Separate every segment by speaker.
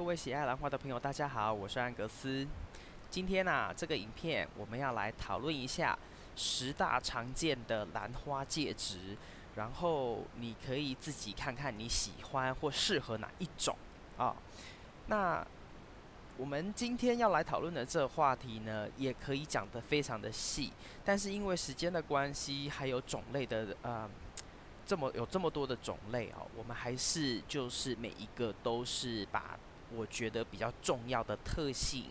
Speaker 1: 各位喜爱兰花的朋友，大家好，我是安格斯。今天啊，这个影片我们要来讨论一下十大常见的兰花介质，然后你可以自己看看你喜欢或适合哪一种啊。那我们今天要来讨论的这个话题呢，也可以讲得非常的细，但是因为时间的关系，还有种类的呃。这么有这么多的种类哦，我们还是就是每一个都是把我觉得比较重要的特性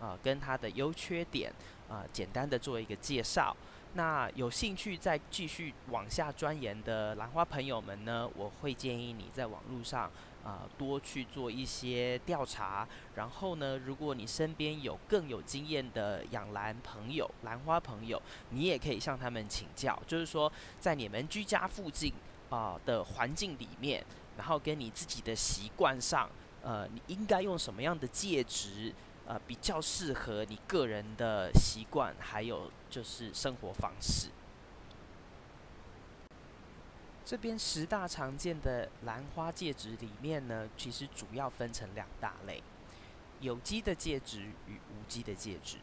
Speaker 1: 啊，跟它的优缺点啊，简单的做一个介绍。那有兴趣再继续往下钻研的兰花朋友们呢，我会建议你在网络上。啊，多去做一些调查，然后呢，如果你身边有更有经验的养兰朋友、兰花朋友，你也可以向他们请教。就是说，在你们居家附近啊的环境里面，然后跟你自己的习惯上，呃，你应该用什么样的介质，呃，比较适合你个人的习惯，还有就是生活方式。这边十大常见的兰花介质里面呢，其实主要分成两大类：有机的介质与无机的介质。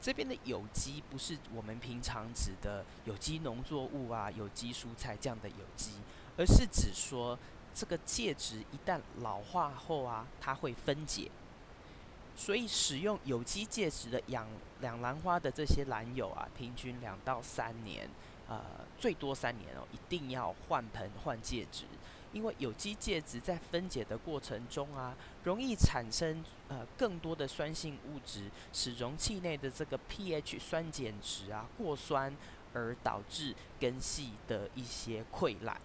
Speaker 1: 这边的有机不是我们平常指的有机农作物啊、有机蔬菜这样的有机，而是指说这个介质一旦老化后啊，它会分解。所以使用有机介质的养养兰花的这些兰友啊，平均两到三年。呃，最多三年哦，一定要换盆换介质，因为有机介质在分解的过程中啊，容易产生呃更多的酸性物质，使容器内的这个 pH 酸碱值啊过酸，而导致根系的一些溃烂。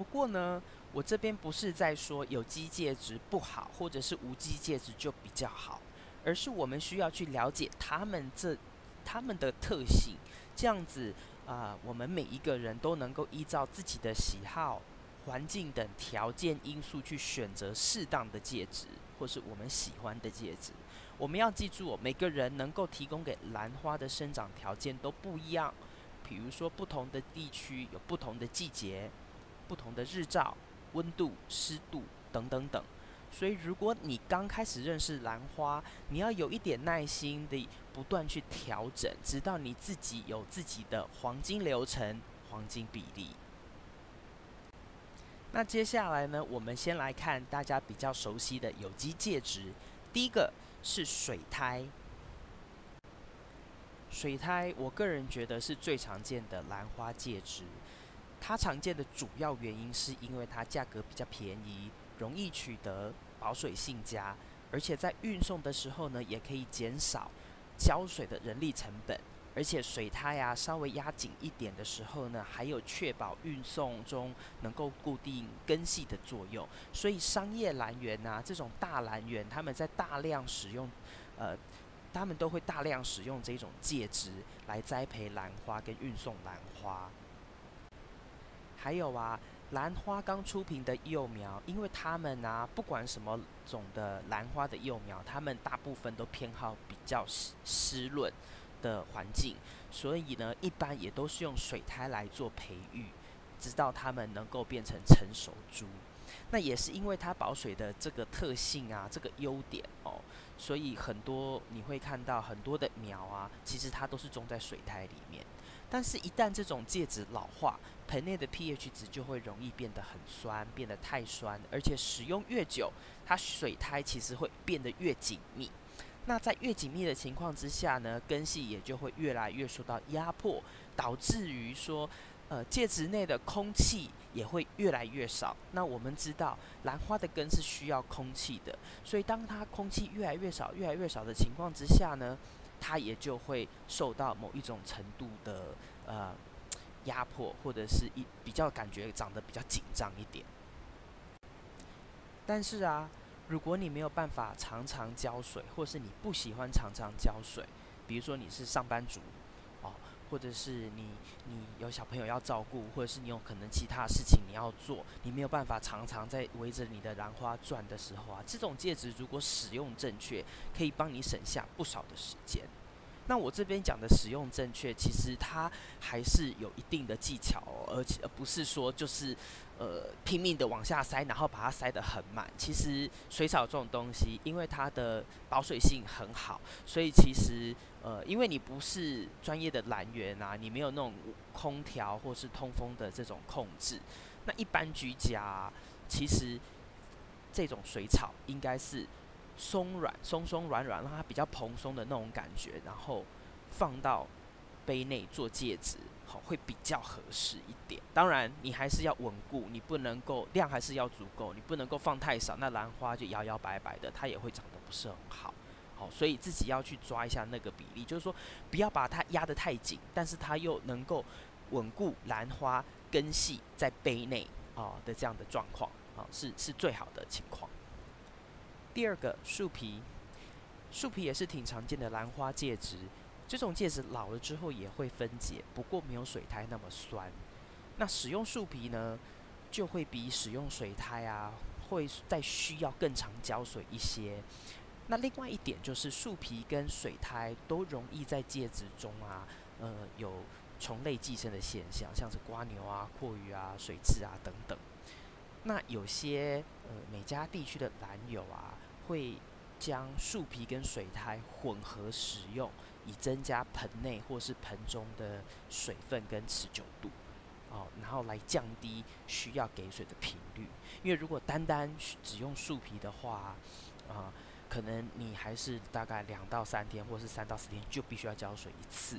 Speaker 1: 不过呢，我这边不是在说有机介质不好，或者是无机介质就比较好，而是我们需要去了解它们这。它们的特性，这样子啊，我们每一个人都能够依照自己的喜好、环境等条件因素去选择适当的介质，或是我们喜欢的介质。我们要记住，每个人能够提供给兰花的生长条件都不一样。比如说，不同的地区有不同的季节、不同的日照、温度、湿度等等等。所以，如果你刚开始认识兰花，你要有一点耐心的不断去调整，直到你自己有自己的黄金流程、黄金比例。那接下来呢，我们先来看大家比较熟悉的有机介质。第一个是水苔，水苔我个人觉得是最常见的兰花介质。它常见的主要原因是因为它价格比较便宜。容易取得，保水性佳，而且在运送的时候呢，也可以减少浇水的人力成本。而且水苔呀稍微压紧一点的时候呢，还有确保运送中能够固定根系的作用。所以商业兰园呐，这种大兰园，他们在大量使用，呃，他们都会大量使用这种介质来栽培兰花跟运送兰花。还有啊。兰花刚出品的幼苗，因为它们啊，不管什么种的兰花的幼苗，它们大部分都偏好比较湿湿润的环境，所以呢，一般也都是用水苔来做培育，直到它们能够变成成熟株。那也是因为它保水的这个特性啊，这个优点哦，所以很多你会看到很多的苗啊，其实它都是种在水苔里面。但是，一旦这种介质老化，盆内的 pH 值就会容易变得很酸，变得太酸，而且使用越久，它水苔其实会变得越紧密。那在越紧密的情况之下呢，根系也就会越来越受到压迫，导致于说，呃，介质内的空气也会越来越少。那我们知道，兰花的根是需要空气的，所以当它空气越来越少、越来越少的情况之下呢？它也就会受到某一种程度的呃压迫，或者是一比较感觉长得比较紧张一点。但是啊，如果你没有办法常常浇水，或是你不喜欢常常浇水，比如说你是上班族，或者是你你有小朋友要照顾，或者是你有可能其他事情你要做，你没有办法常常在围着你的兰花转的时候啊，这种戒指如果使用正确，可以帮你省下不少的时间。那我这边讲的使用正确，其实它还是有一定的技巧，而且而不是说就是呃拼命的往下塞，然后把它塞得很满。其实水草这种东西，因为它的保水性很好，所以其实呃，因为你不是专业的蓝源啊，你没有那种空调或是通风的这种控制，那一般居家其实这种水草应该是。松软、松松软软，让它比较蓬松的那种感觉，然后放到杯内做戒指，好会比较合适一点。当然，你还是要稳固，你不能够量还是要足够，你不能够放太少，那兰花就摇摇摆摆的，它也会长得不是很好。好，所以自己要去抓一下那个比例，就是说不要把它压得太紧，但是它又能够稳固兰花根系在杯内啊的这样的状况，啊是是最好的情况。第二个树皮，树皮也是挺常见的兰花介质。这种介质老了之后也会分解，不过没有水苔那么酸。那使用树皮呢，就会比使用水苔啊，会再需要更常浇水一些。那另外一点就是树皮跟水苔都容易在介质中啊，呃，有虫类寄生的现象，像是瓜牛啊、阔鱼啊、水蛭啊等等。那有些呃美加地区的兰友啊，会将树皮跟水苔混合使用，以增加盆内或是盆中的水分跟持久度，哦，然后来降低需要给水的频率。因为如果单单只用树皮的话，啊，可能你还是大概两到三天，或是三到四天就必须要浇水一次。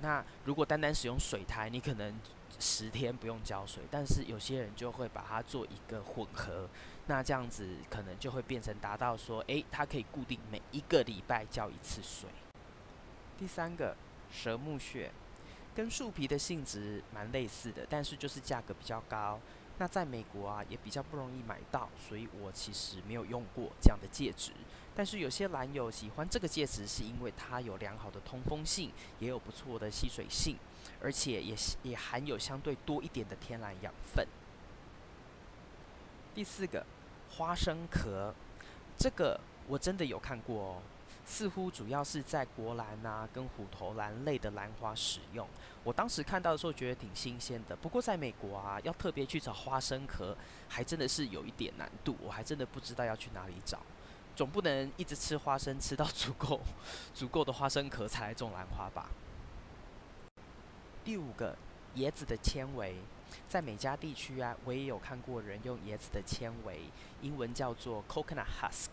Speaker 1: 那如果单单使用水苔，你可能十天不用浇水，但是有些人就会把它做一个混合，那这样子可能就会变成达到说，诶，它可以固定每一个礼拜浇一次水。第三个，蛇木穴，跟树皮的性质蛮类似的，但是就是价格比较高。那在美国啊，也比较不容易买到，所以我其实没有用过这样的戒指。但是有些蓝友喜欢这个戒指，是因为它有良好的通风性，也有不错的吸水性，而且也也含有相对多一点的天然养分。第四个，花生壳，这个我真的有看过哦。似乎主要是在国兰啊跟虎头兰类的兰花使用。我当时看到的时候觉得挺新鲜的。不过在美国啊，要特别去找花生壳，还真的是有一点难度。我还真的不知道要去哪里找。总不能一直吃花生吃到足够足够的花生壳才来种兰花吧。第五个，椰子的纤维，在美加地区啊，我也有看过人用椰子的纤维，英文叫做 coconut husk。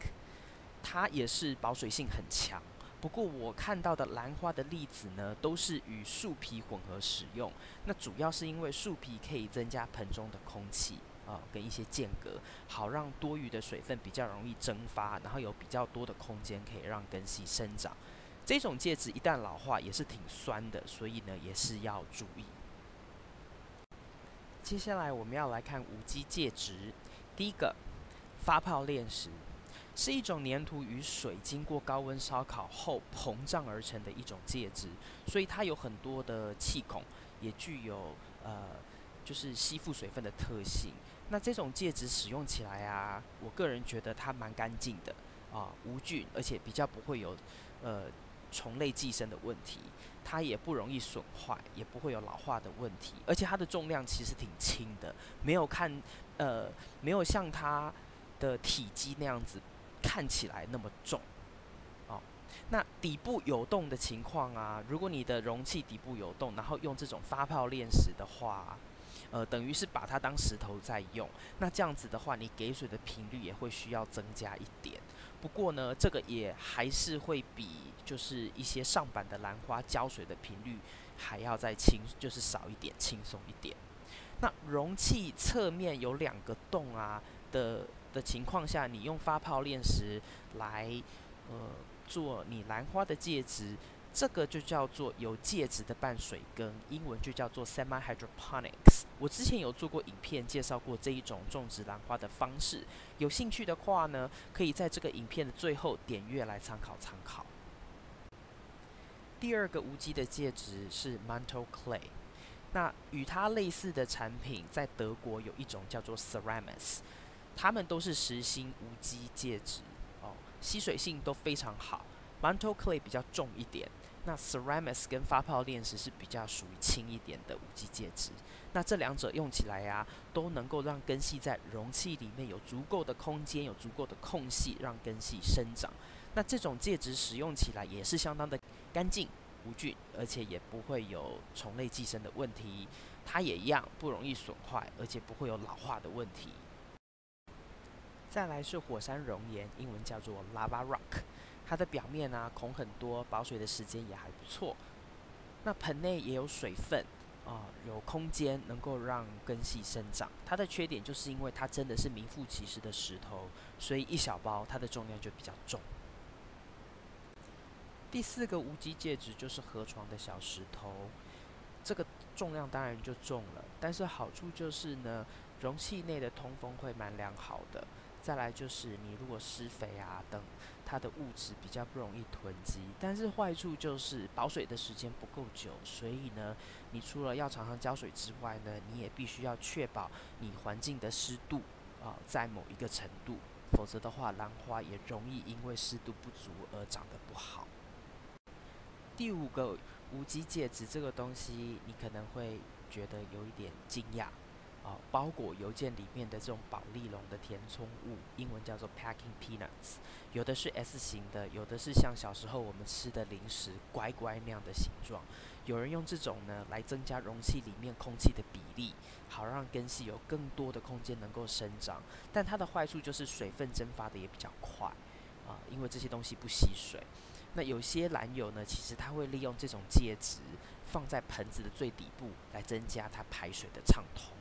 Speaker 1: 它也是保水性很强，不过我看到的兰花的例子呢，都是与树皮混合使用。那主要是因为树皮可以增加盆中的空气啊，跟一些间隔，好让多余的水分比较容易蒸发，然后有比较多的空间可以让根系生长。这种介质一旦老化也是挺酸的，所以呢也是要注意。接下来我们要来看无机介质，第一个发泡炼石。是一种粘土与水经过高温烧烤后膨胀而成的一种介质，所以它有很多的气孔，也具有呃就是吸附水分的特性。那这种介质使用起来啊，我个人觉得它蛮干净的啊，无菌，而且比较不会有呃虫类寄生的问题。它也不容易损坏，也不会有老化的问题，而且它的重量其实挺轻的，没有看呃没有像它的体积那样子。看起来那么重，哦，那底部有洞的情况啊，如果你的容器底部有洞，然后用这种发泡炼石的话，呃，等于是把它当石头在用。那这样子的话，你给水的频率也会需要增加一点。不过呢，这个也还是会比就是一些上板的兰花浇水的频率还要再轻，就是少一点，轻松一点。那容器侧面有两个洞啊的。的情况下，你用发泡炼石来呃做你兰花的介质，这个就叫做有介质的半水根，英文就叫做 semi hydroponics。我之前有做过影片介绍过这一种种植兰花的方式，有兴趣的话呢，可以在这个影片的最后点阅来参考参考。第二个无机的介质是 mantle clay，那与它类似的产品在德国有一种叫做 Ceramus。它们都是实心无机介质，哦，吸水性都非常好。Mantle clay 比较重一点，那 Ceramics 跟发泡链石是比较属于轻一点的无机介质。那这两者用起来呀，都能够让根系在容器里面有足够的空间，有足够的空隙，让根系生长。那这种介质使用起来也是相当的干净无菌，而且也不会有虫类寄生的问题。它也一样不容易损坏，而且不会有老化的问题。再来是火山熔岩，英文叫做 lava rock，它的表面啊孔很多，保水的时间也还不错。那盆内也有水分。啊，有空间能够让根系生长。它的缺点就是因为它真的是名副其实的石头，所以一小包它的重量就比较重。第四个无机介质就是河床的小石头，这个重量当然就重了，但是好处就是呢，容器内的通风会蛮良好的。再来就是你如果施肥啊等。它的物质比较不容易囤积，但是坏处就是保水的时间不够久，所以呢，你除了要常常浇水之外呢，你也必须要确保你环境的湿度啊在某一个程度，否则的话，兰花也容易因为湿度不足而长得不好。第五个无机介质这个东西，你可能会觉得有一点惊讶。啊，包裹邮件里面的这种宝丽龙的填充物，英文叫做 packing peanuts，有的是 S 型的，有的是像小时候我们吃的零食乖乖那样的形状。有人用这种呢来增加容器里面空气的比例，好让根系有更多的空间能够生长。但它的坏处就是水分蒸发的也比较快，啊，因为这些东西不吸水。那有些蓝友呢，其实他会利用这种介质放在盆子的最底部，来增加它排水的畅通。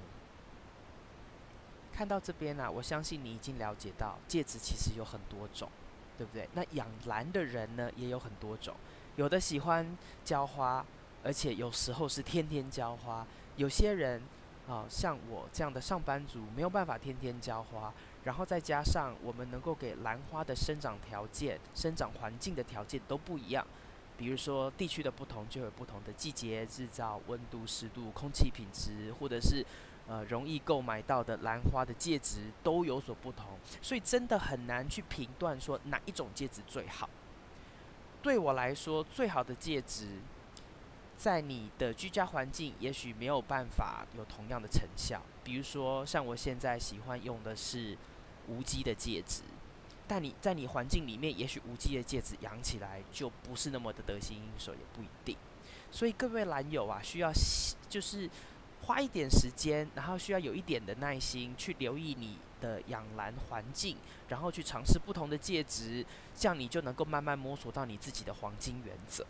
Speaker 1: 看到这边呢，我相信你已经了解到戒指其实有很多种，对不对？那养兰的人呢也有很多种，有的喜欢浇花，而且有时候是天天浇花。有些人啊，像我这样的上班族没有办法天天浇花，然后再加上我们能够给兰花的生长条件、生长环境的条件都不一样，比如说地区的不同就有不同的季节制造、温度、湿度、空气品质，或者是。呃，容易购买到的兰花的戒指都有所不同，所以真的很难去评断说哪一种戒指最好。对我来说，最好的戒指，在你的居家环境也许没有办法有同样的成效。比如说，像我现在喜欢用的是无机的戒指，但你在你环境里面，也许无机的戒指养起来就不是那么的得心应手，也不一定。所以各位兰友啊，需要就是。花一点时间，然后需要有一点的耐心去留意你的养兰环境，然后去尝试不同的介质，这样你就能够慢慢摸索到你自己的黄金原则。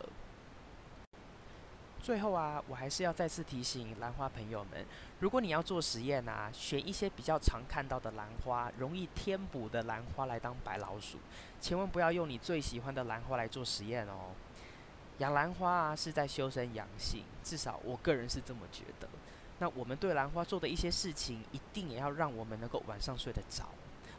Speaker 1: 最后啊，我还是要再次提醒兰花朋友们，如果你要做实验啊，选一些比较常看到的兰花，容易添补的兰花来当白老鼠，千万不要用你最喜欢的兰花来做实验哦。养兰花啊，是在修身养性，至少我个人是这么觉得。那我们对兰花做的一些事情，一定也要让我们能够晚上睡得着，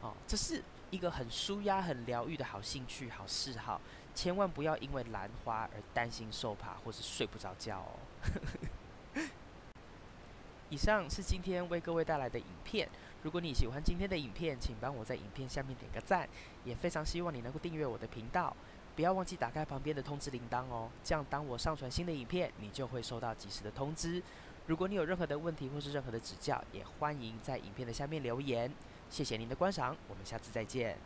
Speaker 1: 哦，这是一个很舒压、很疗愈的好兴趣、好嗜好，千万不要因为兰花而担心受怕或是睡不着觉哦。以上是今天为各位带来的影片，如果你喜欢今天的影片，请帮我在影片下面点个赞，也非常希望你能够订阅我的频道，不要忘记打开旁边的通知铃铛哦，这样当我上传新的影片，你就会收到及时的通知。如果你有任何的问题或是任何的指教，也欢迎在影片的下面留言。谢谢您的观赏，我们下次再见。